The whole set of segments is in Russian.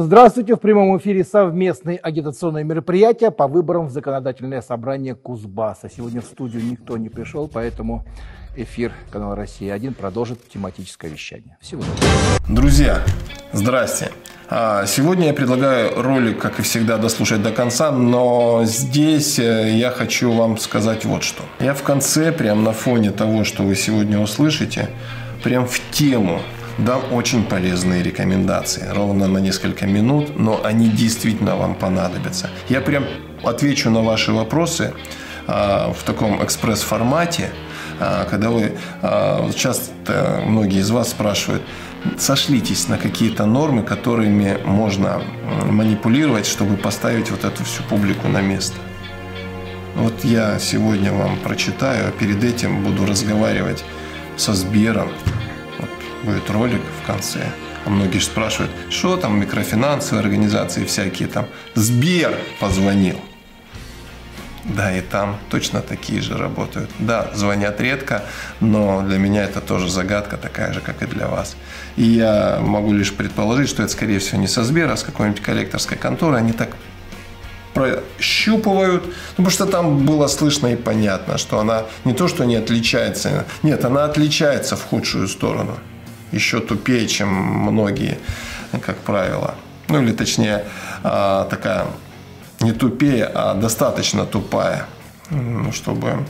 Здравствуйте! В прямом эфире совместные агитационные мероприятия по выборам в законодательное собрание Кузбасса. Сегодня в студию никто не пришел, поэтому эфир канала «Россия-1» продолжит тематическое вещание. Всего доброго. Друзья, здрасте. А, Сегодня я предлагаю ролик, как и всегда, дослушать до конца, но здесь э, я хочу вам сказать вот что. Я в конце, прям на фоне того, что вы сегодня услышите, прям в тему дам очень полезные рекомендации. Ровно на несколько минут, но они действительно вам понадобятся. Я прям отвечу на ваши вопросы а, в таком экспресс-формате, а, когда вы а, часто многие из вас спрашивают, сошлитесь на какие-то нормы, которыми можно манипулировать, чтобы поставить вот эту всю публику на место. Вот я сегодня вам прочитаю, а перед этим буду разговаривать со Сбером. Будет ролик в конце. А многие же спрашивают, что там микрофинансовые организации всякие там. Сбер позвонил. Да, и там точно такие же работают. Да, звонят редко, но для меня это тоже загадка такая же, как и для вас. И я могу лишь предположить, что это, скорее всего, не со Сбера, а с какой-нибудь коллекторской конторы. Они так прощупывают, ну, потому что там было слышно и понятно, что она не то, что не отличается, нет, она отличается в худшую сторону. Еще тупее, чем многие, как правило. Ну, или точнее, а, такая не тупее, а достаточно тупая, чтобы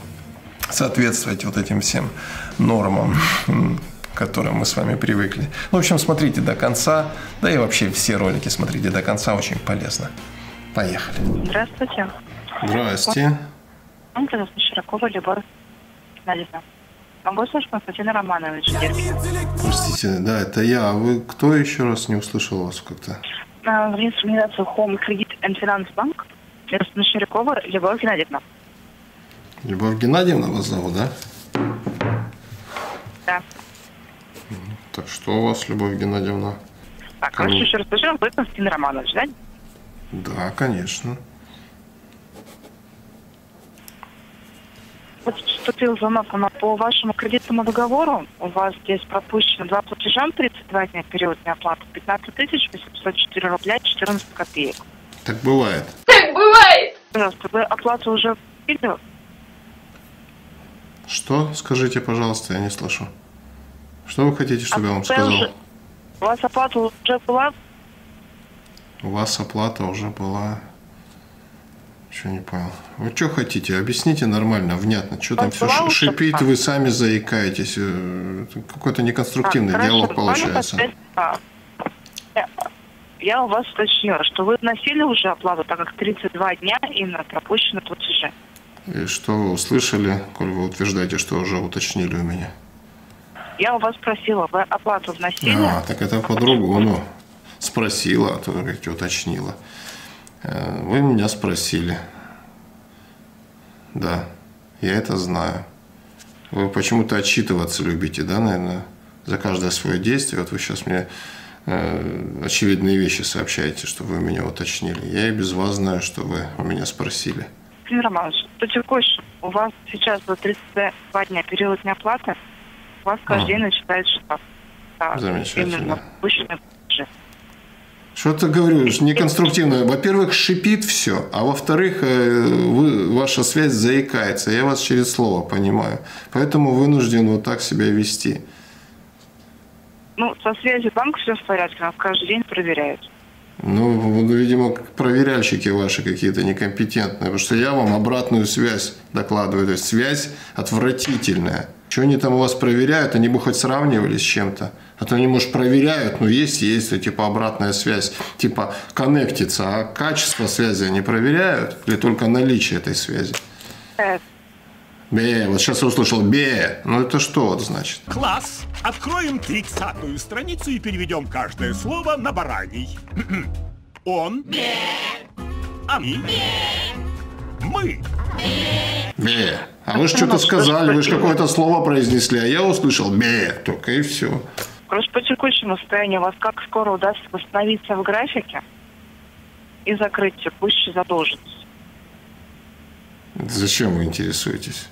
соответствовать вот этим всем нормам, к которым мы с вами привыкли. Ну, в общем, смотрите до конца, да и вообще все ролики смотрите до конца, очень полезно. Поехали. Здравствуйте. Он Казахстан Широкова, Любовь Геннадьевна. Константина Романовича Дерги? Простите, да, это я. А вы кто еще раз не услышал вас как-то? В организацию Home Credit and Finance Bank. Широкова, Любовь Геннадьевна. Любовь Геннадьевна вас зовут, да? Да. Так что у вас, Любовь Геннадьевна? Так, хорошо, еще раз скажу, вы Константин Романович, да? Да, конечно. Поступил звонок по вашему кредитному договору. У вас здесь пропущено два платежа на 32 дня период неоплаты. 15 тысяч 804 рубля 14 копеек. Так бывает. Пожалуйста, вы оплату уже купили? Что? Скажите, пожалуйста, я не слышу. Что вы хотите, чтобы я вам А, сказал? уже- У вас оплата уже была? У вас оплата уже была. Что не понял. Вы что хотите? Объясните нормально, внятно. Что там все шипит, вы сами заикаетесь. Э, Какой-то неконструктивный А, диалог получается. я- Я у вас уточнила, что вы вносили уже оплату, так как 32 дня именно пропущены платежи. И что вы услышали, коль вы утверждаете, что уже уточнили у меня? Я у вас спросила, вы оплату вносили? А, так это по-другому. Спросила, а то говорите, уточнила. Э, Вы меня спросили. Да, я это знаю. Вы почему-то отчитываться любите, да, наверное, за каждое свое действие. Вот вы сейчас мне э, очевидные вещи сообщаете, что вы меня уточнили. Я и без вас знаю, что вы у меня спросили. Владимир Романович, текущему, у вас сейчас за 32 дня период неоплаты, у вас каждый А. день начинает штраф. Да, Замечательно. Именно платежи. Что-то говорю, неконструктивно. Во-первых, шипит все, а во-вторых, э, вы, ваша связь заикается. Я вас через слово понимаю. Поэтому вынужден вот так себя вести. Ну, со связью банк все в порядке, нас каждый день проверяют. Ну, видимо, проверяльщики ваши какие-то некомпетентные, потому что я вам обратную связь докладываю. То есть связь отвратительная. Что они там у вас проверяют? Они бы хоть сравнивали с чем-то. А то они, может, проверяют, но есть, есть, типа обратная связь, типа коннектится, а качество связи они проверяют или только наличие этой связи? Э, Бе, вот сейчас я услышал бе. Ну это что вот значит? Класс! Откроем тридцатую страницу и переведем каждое слово на бараний. Он. Они. Мы. Бе. А вы же что-то сказали, вы же какое-то слово произнесли, а я услышал бе. Только и все. Просто по текущему состоянию вас как скоро удастся восстановиться в графике и закрыть текущую задолженность? Зачем вы интересуетесь?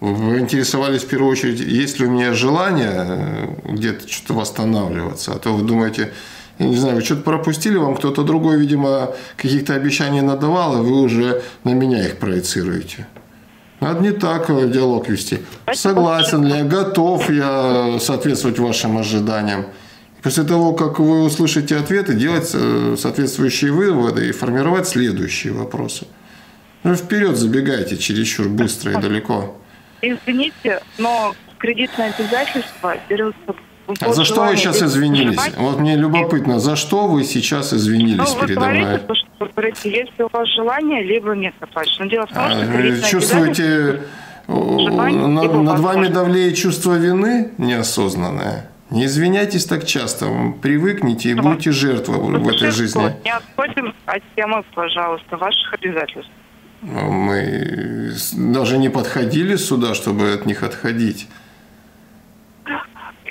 Вы- Вы интересовались в первую очередь, есть ли у меня желание э, где-то что-то восстанавливаться, а то вы думаете, Я не знаю, вы что-то пропустили, вам кто-то другой, видимо, каких-то обещаний надавал, и вы уже на меня их проецируете. Надо не так э, диалог вести. Согласен ли я, готов я соответствовать вашим ожиданиям. После того, как вы услышите ответы, делать э, соответствующие выводы и формировать следующие вопросы. Ну, вперед забегайте чересчур быстро и далеко. Извините, но кредитное обязательство берется а за что вы сейчас извинились? Вот мне любопытно, за что вы сейчас извинились ну, передо мной? То, что вы говорите, если у вас желание, либо нет оплачено. Но дело в том, что а, чувствуете, желание, над вами давлеет чувство вины неосознанное? Не извиняйтесь так часто, привыкните и будете жертвой в этой жизни. Не отходим от темы, пожалуйста, ваших обязательств. Мы даже не подходили сюда, чтобы от них отходить.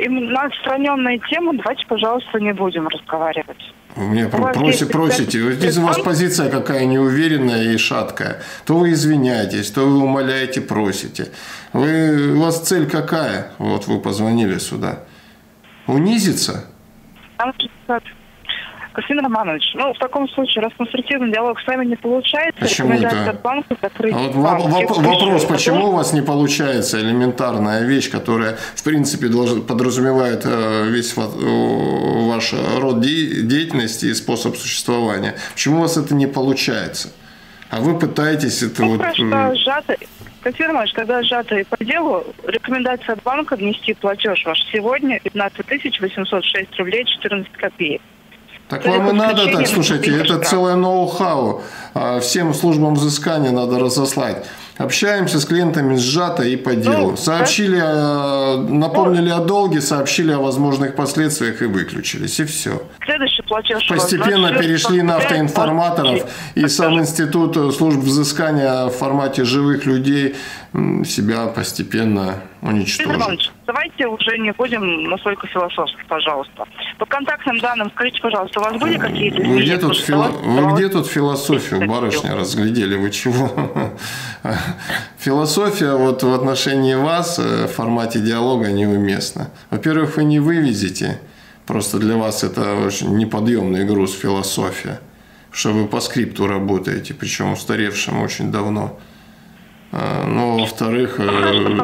На отстраненные темы давайте, пожалуйста, не будем разговаривать. Меня просите, просите. Вот здесь у вас позиция какая неуверенная и шаткая. То вы извиняетесь, то вы умоляете, просите. Вы, у вас цель какая? Вот вы позвонили сюда. Унизиться? Константин Романович, ну, в таком случае, раз конструктивный диалог с вами не получается, почему это? от банка закрыть а вот банк. Вопрос, почему у вас не получается элементарная вещь, которая, в принципе, должен, подразумевает э, весь ваш род деятельности и способ существования? Почему у вас это не получается? А вы пытаетесь это ну, вот... Просто сжато, Константин Иванович, когда сжато и по делу, рекомендация от банка внести платеж ваш сегодня 15 806 рублей 14 копеек. Так вам и надо так, слушайте, это целое ноу-хау. А, всем службам взыскания надо разослать. Общаемся с клиентами сжато и по делу. Ну, сообщили, напомнили о долге, сообщили о возможных последствиях и выключились. И все. Следующий платеж. Постепенно перешли на автоинформаторов. И сам институт служб взыскания в формате живых людей себя постепенно уничтожит. Давайте уже не будем настолько философски, пожалуйста. По контактным данным, скажите, пожалуйста, у вас были какие-то вы где, тут фило... вы где тут философию, барышня, разглядели? Вы чего? Философия вот в отношении вас э, в формате диалога неуместна. Во-первых, вы не вывезете, просто для вас это очень неподъемный груз философия, что вы по скрипту работаете, причем устаревшим очень давно. Ну, во-вторых, э,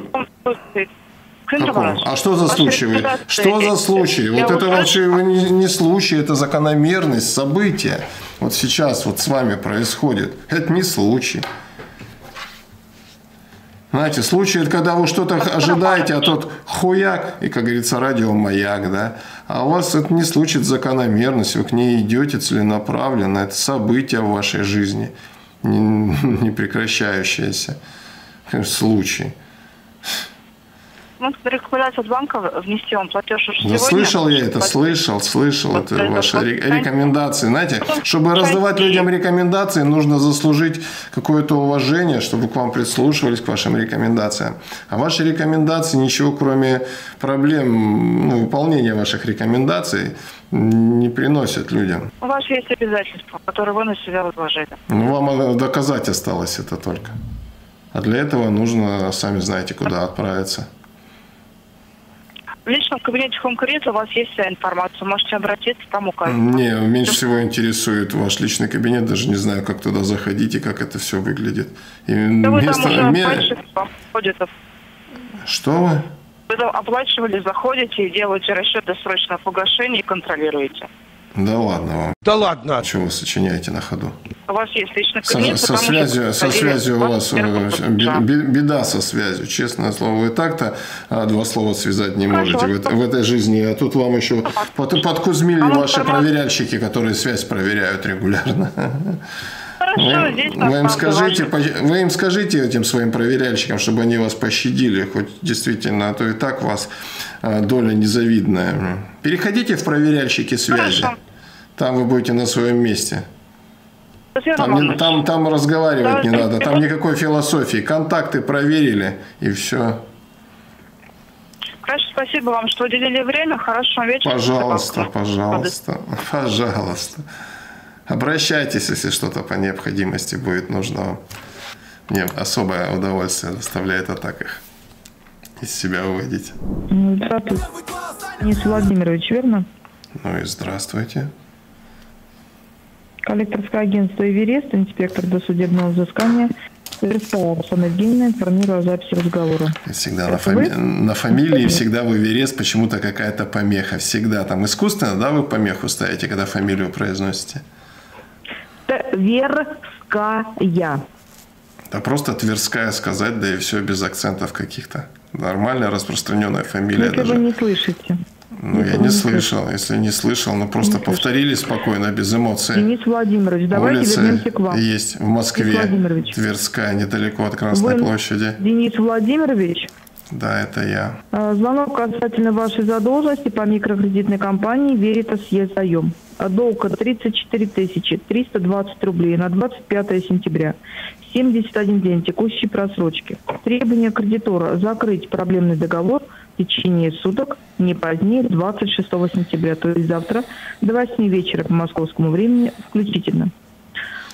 Каком? А что за случай? Что за случай? Вот это вообще не случай, это закономерность, события. Вот сейчас вот с вами происходит. Это не случай. Знаете, случай это когда вы что-то ожидаете, а тот хуяк, и, как говорится, радиомаяк, да. А у вас это не случай, это закономерность, вы к ней идете целенаправленно, это событие в вашей жизни, не, не прекращающееся случай. Ну, рекомендация от банка внести вам платеж уже да сегодня. слышал я это, слышал, слышал. Вот это ваши рекомендации. Знаете, чтобы раздавать людям рекомендации, нужно заслужить какое-то уважение, чтобы к вам прислушивались, к вашим рекомендациям. А ваши рекомендации ничего, кроме проблем ну, выполнения ваших рекомендаций, не приносят людям. У вас есть обязательства, которые вы на себя возложили. Ну, вам доказать осталось это только. А для этого нужно, сами знаете, куда отправиться. В личном кабинете Credit у вас есть вся информация. Можете обратиться, там указано. Не, меньше всего интересует ваш личный кабинет. Даже не знаю, как туда заходить и как это все выглядит. И да место, вы там уже ме... Что вы? Вы там оплачивали, заходите и делаете расчет досрочного погашения и контролируете. Да ладно вам. Да ладно. Что вы сочиняете на ходу? У вас есть личный кабинет. Со, со связью, со связью у вас э, беда со связью. Честное слово, вы так-то а, два слова связать не можете в, в этой жизни. А тут вам еще под, подкузмили а ваши проверяльщики, которые связь проверяют регулярно. Хорошо, вы, вы, им скажите, вы им скажите этим своим проверяльщикам, чтобы они вас пощадили, хоть действительно, а то и так у вас а, доля незавидная. Переходите в проверяльщики связи. Хорошо. Там вы будете на своем месте. Там, не, там, там разговаривать да, не надо, там никакой философии. Контакты проверили и все. Хорошо, спасибо вам, что уделили время. Хорошего вечера. Пожалуйста, пожалуйста, пожалуйста. Обращайтесь, если что-то по необходимости будет нужно Мне особое удовольствие доставляет о так их из себя выводить. Здравствуйте. Денис Владимирович, верно? Ну и здравствуйте. Коллекторское агентство «Эверест», инспектор досудебного взыскания, Верстова Оксана Евгеньевна, информирую о записи разговора. Всегда на, фами... на фамилии, всегда в Эверест почему-то какая-то помеха. Всегда там искусственно, да, вы помеху ставите, когда фамилию произносите? Тверская. Да просто Тверская сказать, да и все без акцентов каких-то. Нормальная распространенная фамилия. Если даже. вы не слышите. Ну, я не слышал. Если не слышал, ну просто не повторили слышал. спокойно, без эмоций. Денис Владимирович, давайте Улица вернемся к вам. Есть в Москве. Тверская, недалеко от Красной Вы... площади. Денис Владимирович? Да, это я. А, звонок касательно вашей задолженности по микрокредитной компании «Веритас Езаем». Долг 34 тысячи 320 рублей на 25 сентября. 71 день текущей просрочки. Требование кредитора закрыть проблемный договор в течение суток не позднее 26 сентября, то есть завтра до 8 вечера по московскому времени включительно.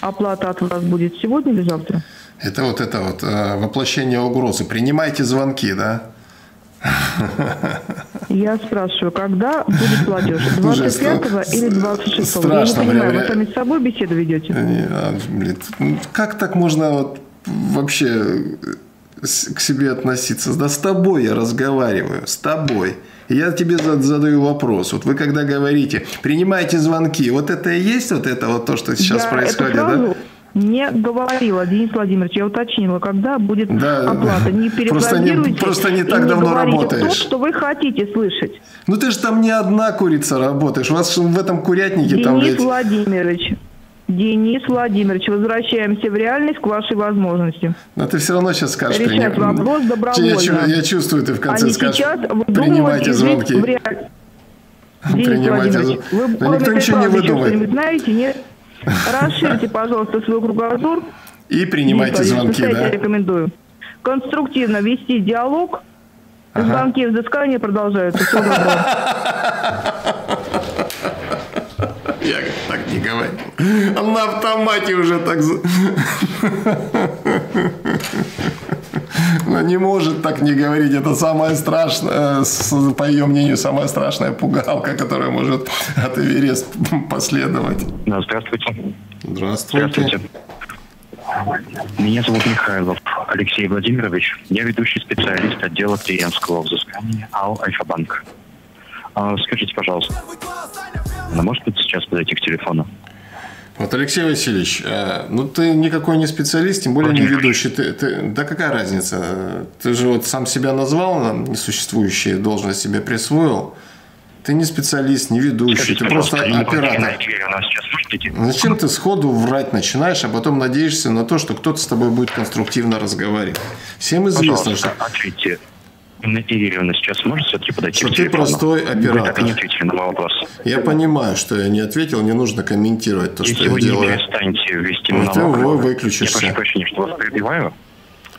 Оплата от вас будет сегодня или завтра? Это вот это вот э, воплощение угрозы. Принимайте звонки, да? Я спрашиваю, когда будет платеж? 25-го или 26-го? Я не понимаю, вы сами с собой беседу ведете? А, блин, ну, как так можно вот вообще к себе относиться? Да с тобой я разговариваю, с тобой. Я тебе задаю вопрос. Вот вы когда говорите, принимайте звонки, вот это и есть вот это вот то, что сейчас я происходит, это да? не говорила, Денис Владимирович, я уточнила, когда будет да, оплата. Не просто не, просто не так давно работаешь. То, что вы хотите слышать. Ну ты же там не одна курица работаешь, у вас в этом курятнике Денис там... Денис Владимирович, Денис Владимирович, возвращаемся в реальность к вашей возможности. Но ты все равно сейчас скажешь... Решать приним... вопрос добровольно. Я, я чувствую, ты в конце а скажешь, сейчас принимайте звонки. В реаль... Денис Владимирович, вы да никто ничего не выдумает. знаете, нет? Расширьте, пожалуйста, свой кругозор. И принимайте звонки, да? Рекомендую. Конструктивно вести диалог. Ага. Звонки взыскания продолжаются. Доброго. говорил. Он на автомате уже так... Но не может так не говорить. Это самое страшное, по ее мнению, самая страшная пугалка, которая может от Эверест последовать. Да, здравствуйте. Здравствуйте. Здравствуйте. Меня зовут Михайлов Алексей Владимирович. Я ведущий специалист отдела клиентского взыскания АО «Альфа-банк». А, скажите, пожалуйста, она может быть сейчас подойти к телефону? Вот, Алексей Васильевич, э, ну ты никакой не специалист, тем более не ведущий. Ты, ты, да какая разница? Ты же вот сам себя назвал, несуществующие должность себе присвоил. Ты не специалист, не ведущий, Скажите, ты просто оператор. Зачем ты сходу врать начинаешь, а потом надеешься на то, что кто-то с тобой будет конструктивно разговаривать? Всем известно, что... Ответьте Ирина сейчас может все-таки подойти что к ты простой оператор. Вы так и не ответили на мой вопрос. Я понимаю, что я не ответил, не нужно комментировать то, Если что я делаю. Если вы не перестанете вести монолог, вы выключишься. Я прошу прощения, что вас перебиваю.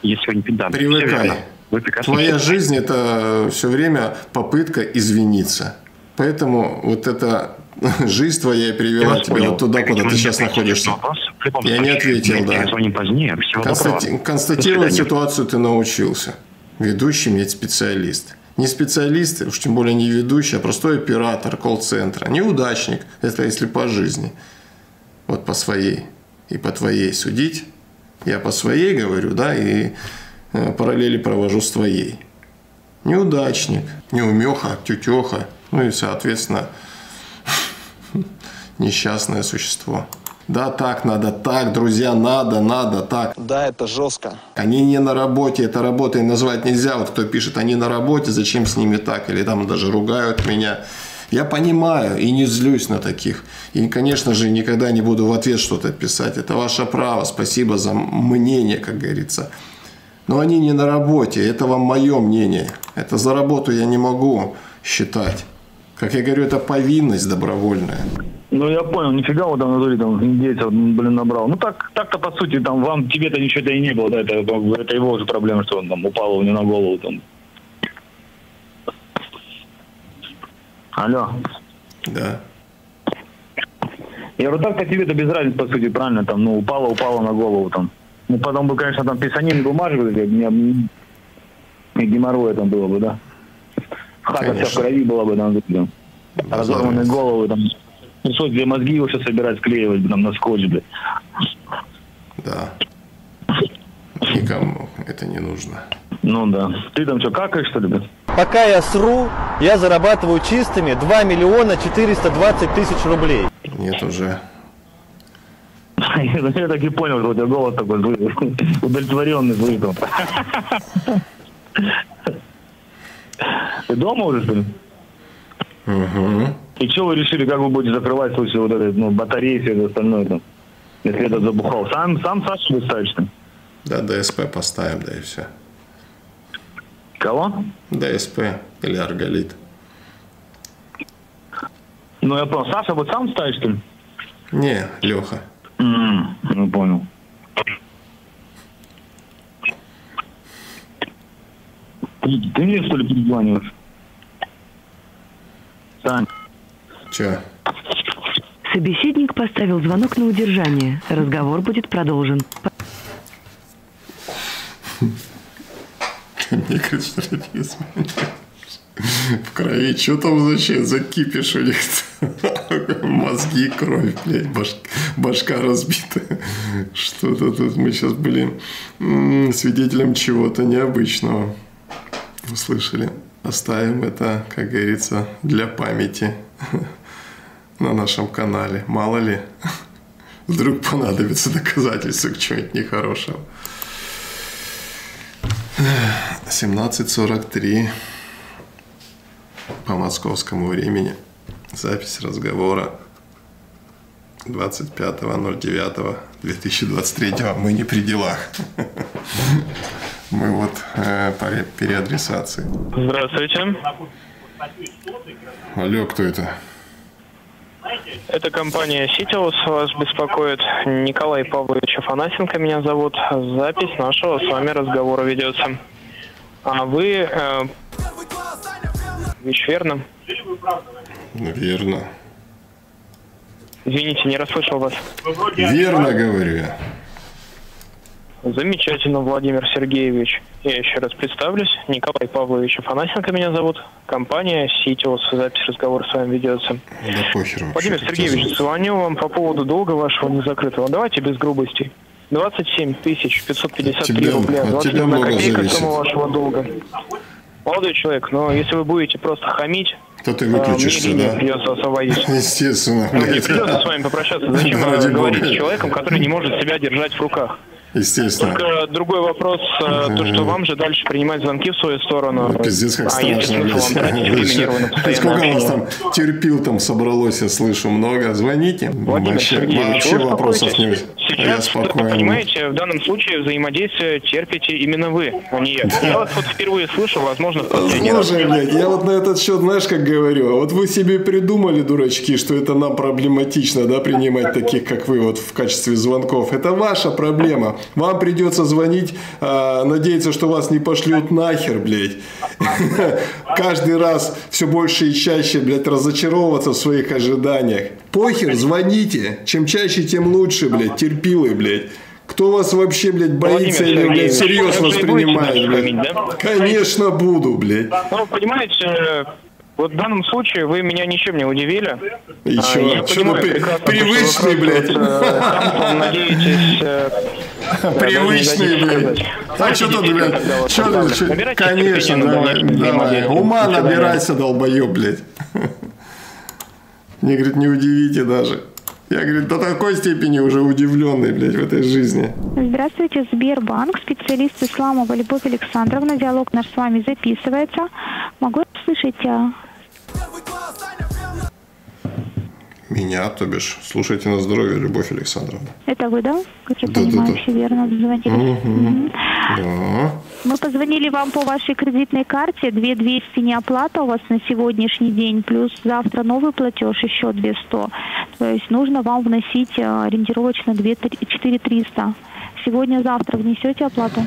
Если вы не да, Привыкай. Вы Твоя жизнь – это все время попытка извиниться. Поэтому вот эта жизнь твоя привела тебя понял. вот туда, куда ты сейчас находишься. Вопрос, я не ответил, да. Позднее. Констати... Констатировать ситуацию ты научился. Ведущий иметь специалист. Не специалист, уж тем более не ведущий, а простой оператор колл-центра. Неудачник, это если по жизни. Вот по своей и по твоей судить. Я по своей говорю, да, и э, параллели провожу с твоей. Неудачник, неумеха, тетеха, ну и, соответственно, несчастное существо. Да, так надо, так, друзья, надо, надо, так. Да, это жестко. Они не на работе, это работой назвать нельзя. Вот кто пишет, они на работе, зачем с ними так? Или там даже ругают меня. Я понимаю и не злюсь на таких. И, конечно же, никогда не буду в ответ что-то писать. Это ваше право. Спасибо за мнение, как говорится. Но они не на работе. Это вам мое мнение. Это за работу я не могу считать. Как я говорю, это повинность добровольная. Ну, я понял, нифига вот там натуре там индейцев, блин, набрал. Ну, так, так-то, по сути, там, вам, тебе-то ничего-то и не было, да, это, это его же проблема, что он там упал у него на голову, там. Алло. Да. Я говорю, так-то тебе-то без разницы, по сути, правильно, там, ну, упало, упало на голову, там. Ну, потом бы, конечно, там писанин бумажек, мне, мне геморроя там было бы, да. Хата конечно. вся в крови была бы, там, Разорванные головы, там, кусок, где мозги его сейчас собирать, склеивать, там, на скотч, блядь. Да. Никому это не нужно. Ну да. Ты там что, какаешь, что ли, блядь? Пока я сру, я зарабатываю чистыми 2 миллиона 420 тысяч рублей. Нет уже. Я так и понял, что у тебя голос такой злый, удовлетворенный злый там. Ты дома уже, что ли? Угу. И что вы решили, как вы будете закрывать в случае вот этой, ну, батареи и все это остальное там? Если этот забухал. Сам, сам Саша вы ставишь там? Да, ДСП поставим, да и все. Кого? ДСП или арголит. Ну, я понял. Саша, вот сам ставишь, что ли? Не, Леха. М, Ну, понял. Ты, ты мне, что ли, перезваниваешь? Сань. Че? Собеседник поставил звонок на удержание. Разговор будет продолжен. Мне что ли, В крови, что там вообще за кипиш у них? Мозги, кровь, блядь, баш- башка разбита. Что-то тут мы сейчас были свидетелем чего-то необычного. Услышали. Оставим это, как говорится, для памяти на нашем канале. Мало ли, вдруг понадобится доказательство к чему-нибудь нехорошему. 17.43 по московскому времени. Запись разговора 25.09.2023. Мы не при делах. Мы вот э, по ре- переадресации. Здравствуйте. Алло, кто это? Это компания Ситиус вас беспокоит. Николай Павлович Афанасенко меня зовут. Запись нашего с вами разговора ведется. А вы... Э, Вич, верно? Верно. Извините, не расслышал вас. Верно, говорю я. Замечательно, Владимир Сергеевич. Я еще раз представлюсь. Николай Павлович Афанасенко меня зовут. Компания Ситиус. Запись разговора с вами ведется. Да похер. Владимир Сергеевич, звоню вам по поводу долга вашего незакрытого. Давайте без грубостей. 27 тысяч 553 Тебя- рубля. от 21 тебя много копейка сумма вашего долга. Молодой человек, но если вы будете просто хамить, То ты мне выключишься, линию да? придется освободить. Естественно, Мне блядь. придется с вами попрощаться. Зачем говорить с человеком, который не может себя держать в руках? Естественно. Только другой вопрос, э, то, что вам же дальше принимать звонки в свою сторону. Ну, Пиздец, как а страшно, постоянное Сколько у общение? там терпил там собралось, я слышу, много. Звоните. Владимир вообще Сергеевич, вообще вопросов не успокойтесь. Я Сейчас, понимаете, в данном случае взаимодействие терпите именно вы, а не я. Я вас вот впервые слышу, возможно. Слушай, блядь, я вот на этот счет, знаешь, как говорю, а вот вы себе придумали, дурачки, что это нам проблематично, да, принимать таких, как вы, вот в качестве звонков. Это ваша проблема. Вам придется звонить, а, надеяться, что вас не пошлют нахер, блядь. Каждый раз все больше и чаще, блядь, разочаровываться в своих ожиданиях. Похер, звоните. Чем чаще, тем лучше, блядь, терпилы, блядь. Кто вас вообще, блядь, боится Владимир или, блядь, и будете воспринимает, блядь? да? Конечно, буду, блядь. Ну, понимаете, э, вот в данном случае вы меня ничем не удивили. И А, я Чё понимаю прекрасно, привычный, что вы блядь? надеетесь... Привычный, блядь. А что тут, блядь? поставлю. ты, Конечно, давай. Ума набирайся, долбоёб, блядь. Мне, говорит, не удивите даже. Я, говорит, до такой степени уже удивленный, блядь, в этой жизни. Здравствуйте, Сбербанк, специалист Исламова Любовь Александровна. Диалог наш с вами записывается. Могу я Меня, то бишь, слушайте на здоровье, Любовь Александровна. Это вы, да? Как я Да, да, понимаю, да. все верно дозвонились. Мгм. Да. Мы позвонили вам по вашей кредитной карте. 2200 неоплата у вас на сегодняшний день, плюс завтра новый платеж еще 200. То есть нужно вам вносить а, ориентировочно 4300. Сегодня-завтра внесете оплату?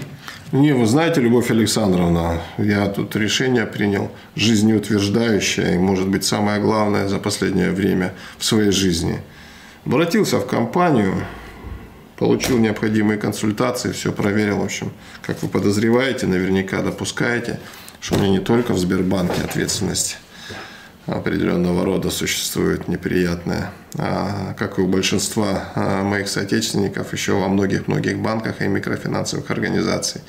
Не, вы знаете, Любовь Александровна, я тут решение принял жизнеутверждающее и, может быть, самое главное за последнее время в своей жизни. Обратился в компанию, получил необходимые консультации, все проверил, в общем, как вы подозреваете, наверняка допускаете, что у меня не только в Сбербанке ответственность определенного рода существует неприятное. А, как и у большинства а, моих соотечественников, еще во многих-многих банках и микрофинансовых организаций.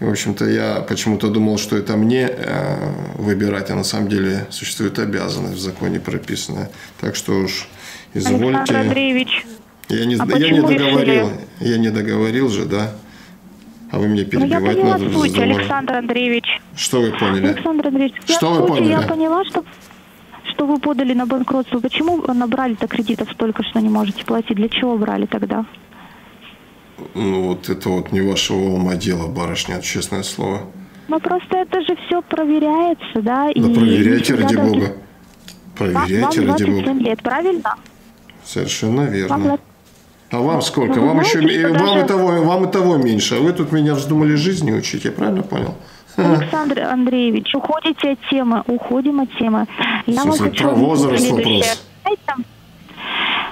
И, в общем-то, я почему-то думал, что это мне э, выбирать, а на самом деле существует обязанность в законе прописанная. Так что уж извольте. Александр Андреевич, Я не, А я не договорил. решили? Я не договорил же, да? А вы мне ну я перебивать поняла суть. Александр Андреевич. Что вы поняли? Александр Андреевич, я Что в вы сути, поняли? я поняла, что что вы подали на банкротство. Почему набрали-то кредитов столько, что не можете платить? Для чего брали тогда? Ну, вот это вот не вашего ума дело, барышня, честное слово. Ну просто это же все проверяется, да? Да и проверяйте, всегда ради должны- бога. Вам, Проверяйте, вам ради 27 бога. лет, правильно? Совершенно Вам верно. двадцать- А вам сколько? Ну, вы вам еще что вам, даже- и того, вам и того меньше. А вы тут меня вздумали жизни учить, я правильно понял? Александр Андреевич, уходите от темы, уходим от темы. Я В смысле, про возраст вопрос?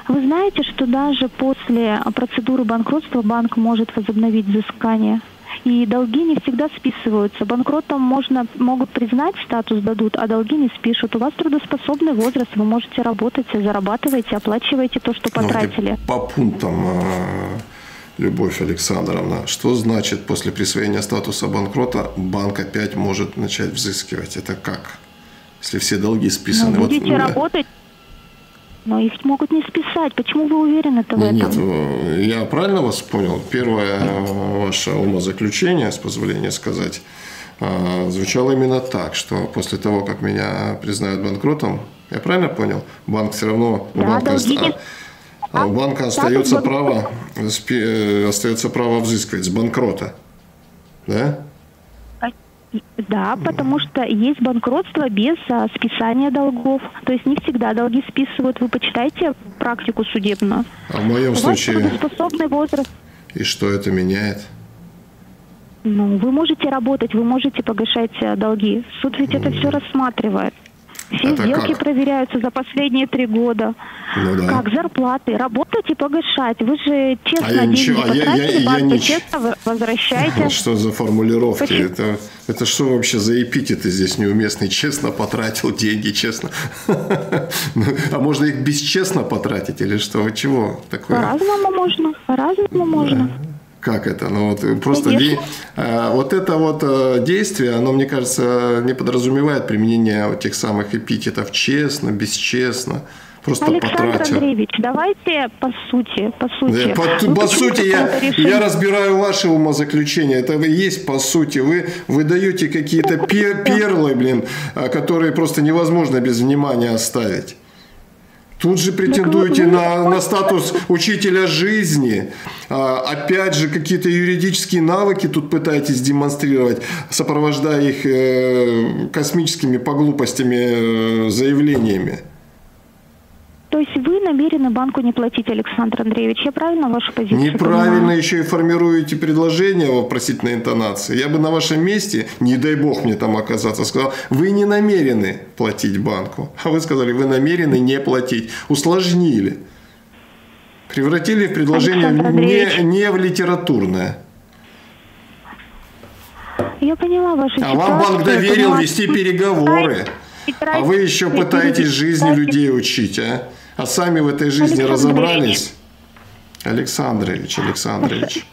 Вы знаете, что даже после процедуры банкротства банк может возобновить взыскание? И долги не всегда списываются. Банкротом можно, могут признать, статус дадут, а долги не спишут. У вас трудоспособный возраст, вы можете работать, зарабатываете, оплачиваете то, что Ну, потратили. ты по пунктам, э, Любовь Александровна, что значит после присвоения статуса банкрота банк опять может начать взыскивать? Это как? Если все долги Но списаны. Вот, будете да. работать, но их могут не списать. Почему вы уверены-то в этом? Нет, э, я правильно вас понял? Первое ваше умозаключение, с позволения сказать, э, звучало именно так, что после того, как меня признают банкротом, я правильно понял, банк все равно, Да, банка, долги не- а у банка остается банк- право, э, остается право взыскивать с банкрота. Да? Да, потому что есть банкротство без а, списания долгов. То есть не всегда долги списывают. Вы почитайте практику судебную. А в моем У случае, трудоспособный возраст. и что это меняет? Ну, вы можете работать, вы можете погашать а, долги. Суд ведь это все рассматривает. Все Это сделки как? проверяются за последние три года. Ну да. Как зарплаты, работать и погашать. Вы же честно А я деньги а я- потратили, я- я банку нич- честно вы- возвращаете. Что за формулировки? Почему? Это, это что вообще за эпитеты здесь неуместные? Честно потратил деньги, честно. Ну, А можно их бесчестно потратить или что? Чего такое? По-разному можно, по-разному можно. Как это? Ну вот э, просто де- э, вот это вот э, действие, оно, мне кажется, не подразумевает применение вот тех самых эпитетов честно, бесчестно, просто Александр потратил. Андреевич, давайте по сути, по сути. Да, По, Вы по сути, я, я разбираю ваши умозаключения. Это и есть по сути. Вы, вы даете какие-то пе- перлы, блин, которые просто невозможно без внимания оставить. Тут же претендуете вы- на, на статус учителя жизни. А, опять же, какие-то юридические навыки тут пытаетесь демонстрировать, сопровождая их э, космическими по глупостями э, заявлениями. То есть вы намерены банку не платить, Александр Андреевич? Я правильно вашу позицию Неправильно понимаю? еще и формируете предложение в вопросительной интонации. Я бы на вашем месте, не дай бог мне там оказаться, сказал, вы не намерены платить банку. А вы сказали, вы намерены не платить. Усложнили. Превратили в предложение не, не в литературное. Я поняла вашу А ситуацию. вам банк доверил поняла. вести переговоры. А вы еще пытаетесь жизни людей учить, а? А сами в этой жизни Александр разобрались? Александрович, Александрович.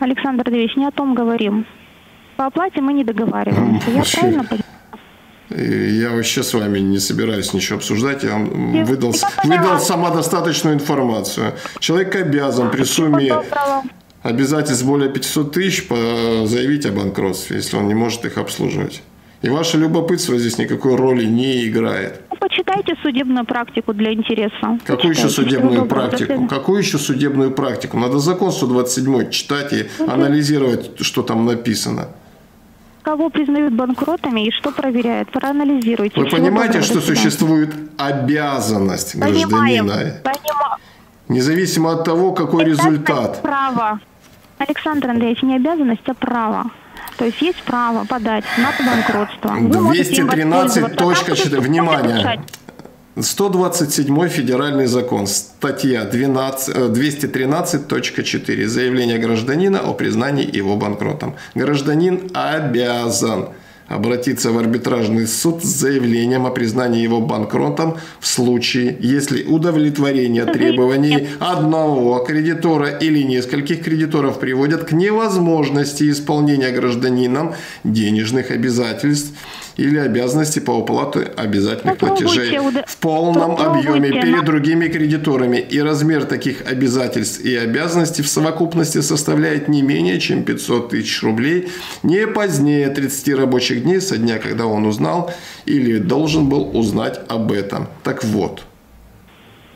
Александр Андреевич, не о том говорим. По оплате мы не договариваемся. Я вообще. правильно понимаю? И Я вообще с вами не собираюсь ничего обсуждать. Я вам Я- выдал, поняла. выдал самодостаточную информацию. Человек обязан при сумме обязательств более 500 тысяч заявить о банкротстве, если он не может их обслуживать. И ваше любопытство здесь никакой роли не играет. Почитайте судебную практику для интереса. Какую еще Почитайте. Всего судебную практику? Какую еще судебную практику? Надо закон 127 читать и анализировать, что там написано. Кого признают банкротами и что проверяют? Проанализируйте. Вы понимаете, что существует обязанность Понимаем, гражданина? понимаю. Независимо от того, какой результат. Право. Александр Андреевич, не обязанность, а право. То есть есть право подать на банкротство. Вы можете им 213.4. воспользоваться. Внимание. Решать. 127 федеральный закон, статья 12, э, 213.4. Заявление гражданина о признании его банкротом. Гражданин обязан обратиться в арбитражный суд с заявлением о признании его банкротом в случае, если удовлетворение требований одного кредитора или нескольких кредиторов приводят к невозможности исполнения гражданином денежных обязательств или обязанности по уплате обязательных платежей в полном объеме перед другими кредиторами. И размер таких обязательств и обязанностей в совокупности составляет не менее чем 500 тысяч рублей не позднее 30 рабочих дней со дня, когда он узнал или должен был узнать об этом. Так вот,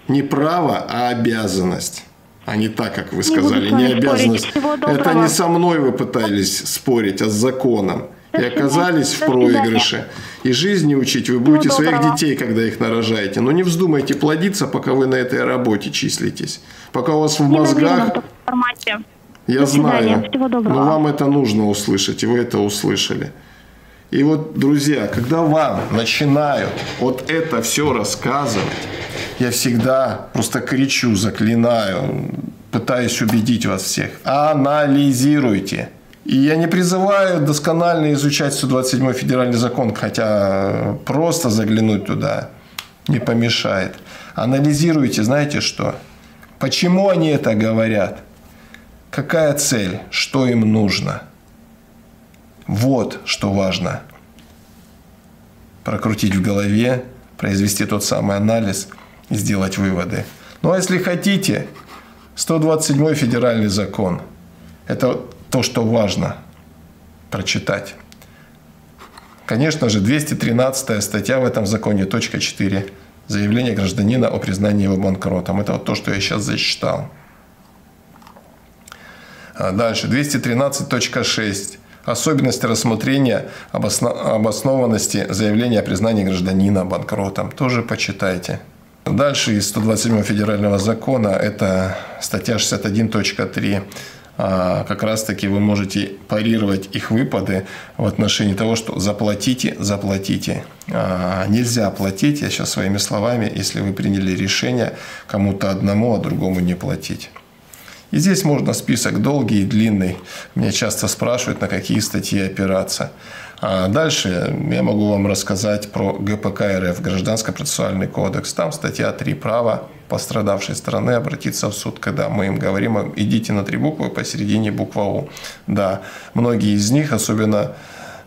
не право, а обязанность а не так, как вы сказали, не, не обязанность. Это не со мной вы пытались спорить, а с законом и оказались в проигрыше. И жизни учить вы будете Всего своих детей, когда их нарожаете. Но не вздумайте плодиться, пока вы на этой работе числитесь. Пока у вас в мозгах... Я знаю. Но вам это нужно услышать, и вы это услышали. И вот, друзья, когда вам начинают вот это все рассказывать, я всегда просто кричу, заклинаю, пытаюсь убедить вас всех. Анализируйте. И я не призываю досконально изучать 127 федеральный закон, хотя просто заглянуть туда не помешает. Анализируйте, знаете что? Почему они это говорят? Какая цель? Что им нужно? Вот что важно. Прокрутить в голове, произвести тот самый анализ и сделать выводы. Ну а если хотите, 127 федеральный закон – это то, что важно прочитать. Конечно же, 213 статья в этом законе, точка 4. Заявление гражданина о признании его банкротом. Это вот то, что я сейчас зачитал. А дальше. 213.6. Особенности рассмотрения обоснованности заявления о признании гражданина банкротом. Тоже почитайте. Дальше из 127 федерального закона это статья 61.3 а, как раз-таки вы можете парировать их выпады в отношении того, что заплатите, заплатите. А, нельзя платить, я сейчас своими словами, если вы приняли решение кому-то одному, а другому не платить. И здесь можно список долгий и длинный. Меня часто спрашивают, на какие статьи опираться. А дальше я могу вам рассказать про ГПК РФ, Гражданско-процессуальный кодекс. Там статья 3 права пострадавшей стороны обратиться в суд, когда мы им говорим, идите на три буквы, посередине буква У. Да, многие из них, особенно,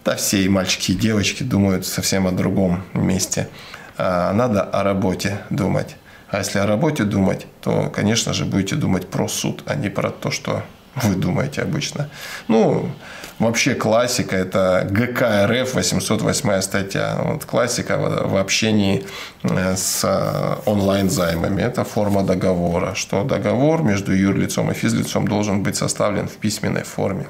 да все и мальчики, и девочки думают совсем о другом месте. А надо о работе думать. А если о работе думать, то, конечно же, будете думать про суд, а не про то, что вы думаете обычно. Ну, Вообще классика – это ГК РФ, 808 статья. Вот классика в общении э, с э, онлайн-займами – это форма договора, что договор между юрлицом и физлицом должен быть составлен в письменной форме.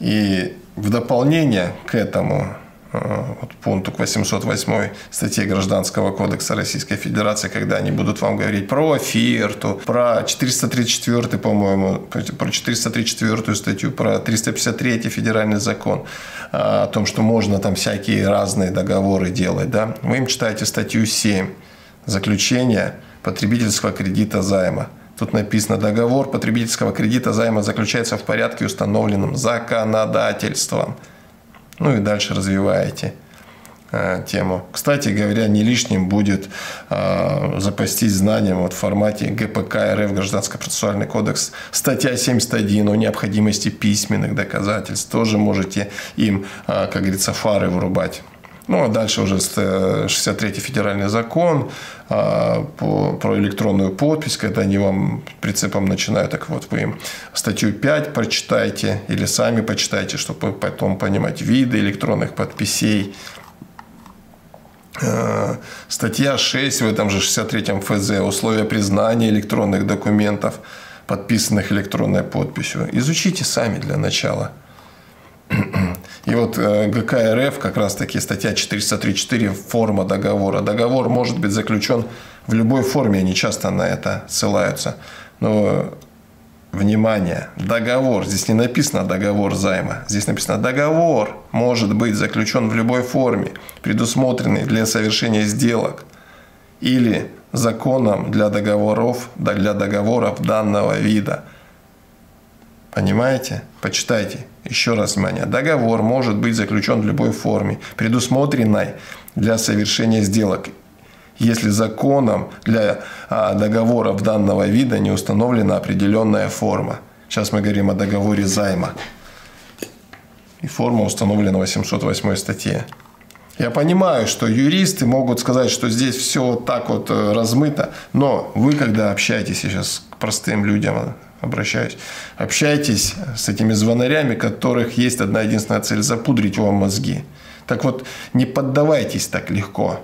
И в дополнение к этому вот пункту к 808 статье Гражданского кодекса Российской Федерации, когда они будут вам говорить про оферту, про 434, по-моему, про 434 статью, про 353 федеральный закон, э, о том, что можно там всякие разные договоры делать, да, вы им читаете статью 7, заключение потребительского кредита займа. Тут написано, договор потребительского кредита займа заключается в порядке, установленном законодательством – ну и дальше развиваете э, тему. Кстати говоря, не лишним будет э, запастись знанием вот в формате ГПК РФ, Гражданско-процессуальный кодекс, статья 71 о необходимости письменных доказательств. Тоже можете им, э, как говорится, фары вырубать. Ну, а дальше уже 63-й федеральный закон а, по, про электронную подпись, когда они вам прицепом начинают, так вот вы им статью 5 прочитайте или сами почитайте, чтобы потом понимать виды электронных подписей. А, статья 6 в этом же 63-м ФЗ «Условия признания электронных документов, подписанных электронной подписью». Изучите сами для начала. И вот э, ГК РФ, как раз таки статья 434, форма договора. Договор может быть заключен в любой форме, они часто на это ссылаются. Но Внимание, договор, здесь не написано договор займа, здесь написано договор может быть заключен в любой форме, предусмотренной для совершения сделок или законом для договоров, для договоров данного вида – Понимаете? Почитайте. Еще раз внимание. Договор может быть заключен в любой форме, предусмотренной для совершения сделок, если законом для а, договоров данного вида не установлена определенная форма. Сейчас мы говорим о договоре займа. И форма установлена в 808 статье. Я понимаю, что юристы могут сказать, что здесь все так вот э, размыто, но вы, когда общаетесь, сейчас к простым людям обращаюсь, общайтесь с этими звонарями, которых есть одна единственная цель – запудрить вам мозги. Так вот, не поддавайтесь так легко.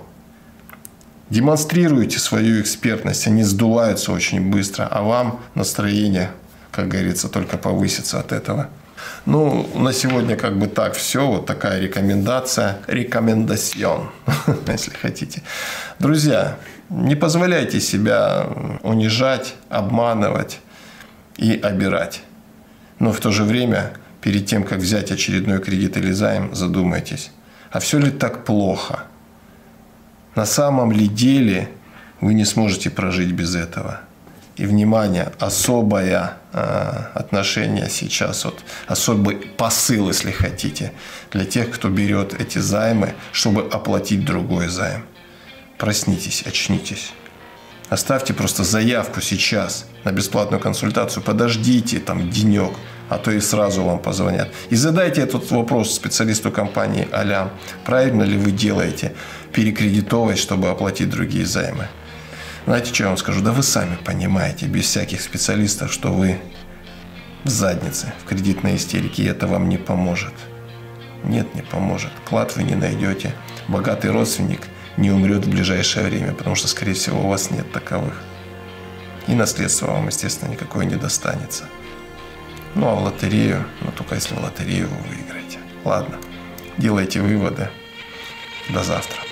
Демонстрируйте свою экспертность, они сдуваются очень быстро, а вам настроение, как говорится, только повысится от этого. Ну, на сегодня как бы так все. Вот такая рекомендация. Рекомендацион, если хотите. Друзья, не позволяйте себя унижать, обманывать и обирать. Но в то же время, перед тем, как взять очередной кредит или займ, задумайтесь, а все ли так плохо? На самом ли деле вы не сможете прожить без этого? И, внимание, особое э, отношение сейчас, вот, особый посыл, если хотите, для тех, кто берет эти займы, чтобы оплатить другой займ. Проснитесь, очнитесь. Оставьте просто заявку сейчас на бесплатную консультацию. Подождите там денек, а то и сразу вам позвонят. И задайте этот вопрос специалисту компании «Алям». Правильно ли вы делаете перекредитовывать, чтобы оплатить другие займы? Знаете, что я вам скажу? Да вы сами понимаете, без всяких специалистов, что вы в заднице, в кредитной истерике, и это вам не поможет. Нет, не поможет. Клад вы не найдете. Богатый родственник не умрет в ближайшее время, потому что, скорее всего, у вас нет таковых. И наследство вам, естественно, никакое не достанется. Ну, а в лотерею, ну, только если в лотерею вы выиграете. Ладно, делайте выводы. До завтра.